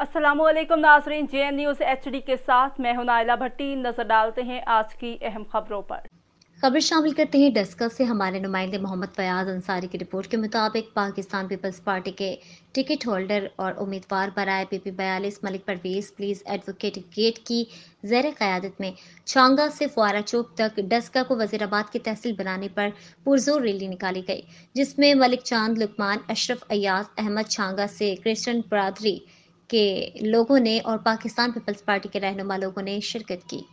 असलम नाजरीन J N news H D के साथ मैं हूँ नायला भट्टी। नज़र डालते हैं आज की अहम खबरों पर। खबर शामिल करते हैं डस्का से। हमारे नुमाइंदे मोहम्मद फयाज अंसारी की रिपोर्ट के मुताबिक पाकिस्तान पीपल्स पार्टी के टिकट होल्डर और उम्मीदवार बरए पी पी बयालीस, मलिक परवेज, प्लीज़ एडवोकेट गेट की जेर क़्यादत में छांगा से फुआरा चौक तक डस्का को वजीराबाद की तहसील बनाने पर पुरजोर रैली निकाली गई, जिसमें मलिक चाँद, लुकमान, अशरफ अयाज, अहमद छांगा से क्रिश्चन बरदरी के लोगों ने और पाकिस्तान पीपल्स पार्टी के रहनुमा लोगों ने शिरकत की।